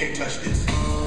Can't touch this.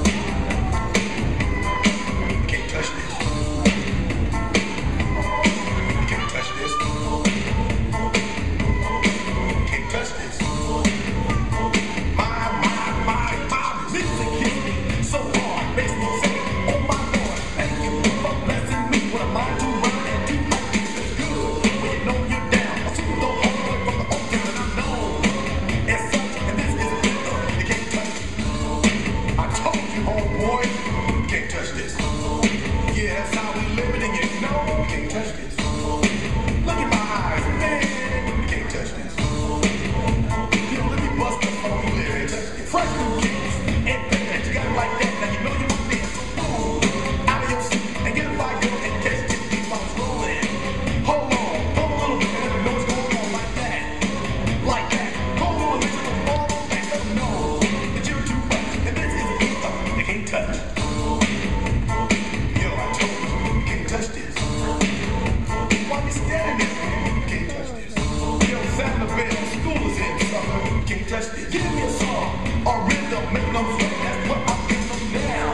just give me a song, a rhythm, make no sweat, that's what I feel them now.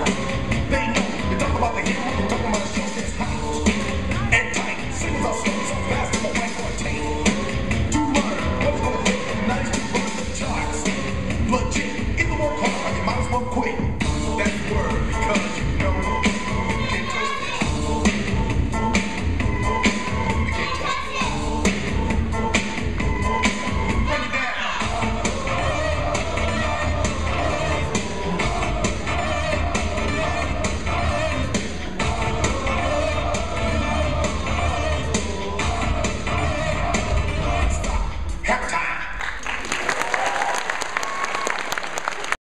They know, they talk about the hero, they talk about the show that's hot and tight. Singles are slow, so fast, I'm away for a tape. To learn what's gonna take the nights to burn the charts. Legit.